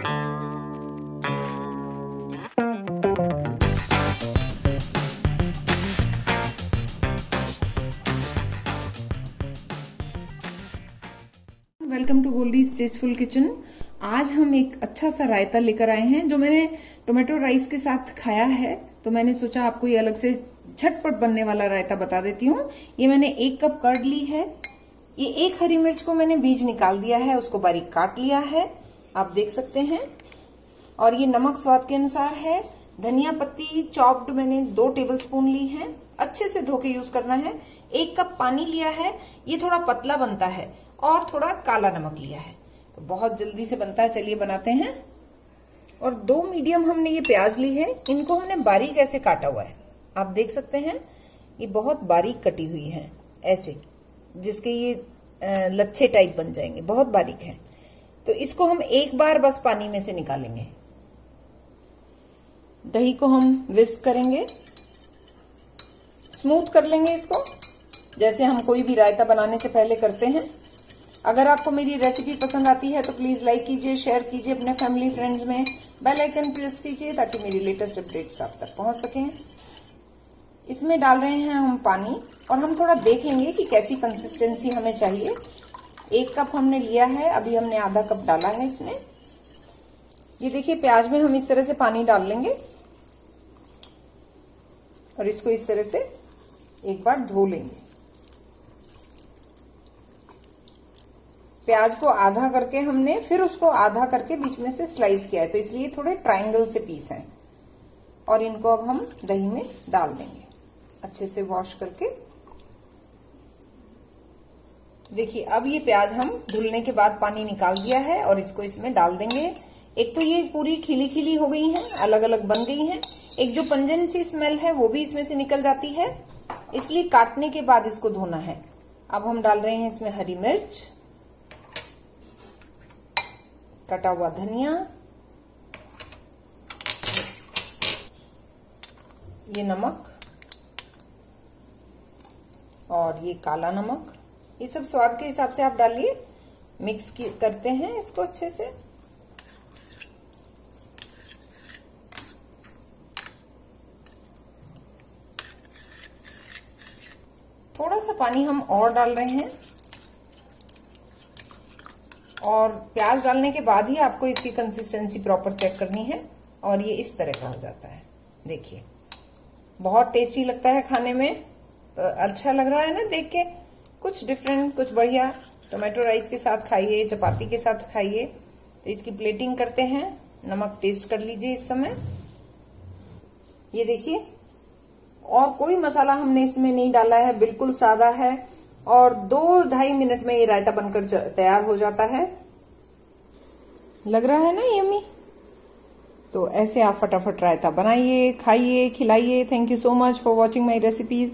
Welcome to Goldie tasteful kitchen. आज हम एक अच्छा सा रायता लेकर आए हैं, जो मैंने टोमेटो राइस के साथ खाया है। तो मैंने सोचा आपको ये अलग से झटपट बनने वाला रायता बता देती हूँ। ये मैंने एक कप कर्ड ली है। ये एक हरी मिर्च को मैंने बीज निकाल दिया है, उसको बारीक काट लिया है। आप देख सकते हैं। और ये नमक स्वाद के अनुसार है। धनिया पत्ती चॉप्ड मैंने दो टेबल स्पून ली है। अच्छे से धो के यूज़ करना है। एक कप पानी लिया है। ये थोड़ा पतला बनता है और थोड़ा काला नमक लिया है। तो बहुत जल्दी से बनता है। चलिए बनाते हैं। और दो मीडियम हमने ये प्याज ली है। इनको हमने बारीक ऐसे काटा हुआ है। आप देख सकते हैं, ये बहुत बारीक कटी हुई है। ऐसे, जिसके ये लच्छे टाइप बन जाएँगे। बहुत बारीक है। तो इसको हम एक बार बस पानी में से निकालेंगे। दही को हम विस्क करेंगे। स्मूथ कर लेंगे इसको। जैसे हम कोई भी रायता बनाने से पहले करते हैं। अगर आपको मेरी रेसिपी पसंद आती है तो प्लीज़ लाइक कीजिए शेयर कीजिए अपने फैमिली फ्रेंड्स में। बेल आइकन प्रेस कीजिए ताकि मेरी लेटेस्ट अपडेट्स आप तक पहुँच सकें। इसमें डाल रहे हैं हम पानी और हम थोड़ा देख लेंगे कि कैसी कंसिस्टेंसी हमें चाहिए। एक कप हमने लिया है, अभी हमने आधा कप डाला है इसमें। ये देखिए, प्याज में हम इस तरह से पानी डाल लेंगे और इसको इस तरह से एक बार धो लेंगे। प्याज को आधा करके हमने, फिर उसको आधा करके बीच में से स्लाइस किया है तो इसलिए थोड़े ट्रायंगल से पीस हैं। और इनको अब हम दही में डाल देंगे, अच्छे से वॉश करके। देखिए, अब ये प्याज हम धुलने के बाद पानी निकाल दिया है और इसको इसमें डाल देंगे। एक तो ये पूरी खिली खिली हो गई है अलग अलग बन गई है। एक जो पंजन सी स्मेल है, वो भी इसमें से निकल जाती है। इसलिए काटने के बाद इसको धोना है। अब हम डाल रहे हैं इसमें हरी मिर्च, कटा हुआ धनिया, ये नमक, और ये काला नमक। ये सब स्वाद के हिसाब से आप डालिए। मिक्स करते हैं इसको अच्छे से। थोड़ा सा पानी हम और डाल रहे हैं। और प्याज डालने के बाद ही आपको इसकी कंसिस्टेंसी प्रॉपर चेक करनी है। और ये इस तरह का हो जाता है। देखिए। बहुत टेस्टी लगता है खाने में। तो अच्छा लग रहा है ना देख के? कुछ डिफरेंट कुछ बढ़िया। टोमेटो राइस के साथ खाइए, चपाती के साथ खाइए। तो इसकी प्लेटिंग करते हैं। नमक टेस्ट कर लीजिए इस समय। ये देखिए। और कोई मसाला हमने इसमें नहीं डाला है, बिल्कुल सादा है। और दो ढाई मिनट में ये रायता बनकर तैयार हो जाता है। लग रहा है ना यमी तो ऐसे आप फटाफट रायता बनाइए, खाइए, खिलाइए। Thank you so much for watching my recipes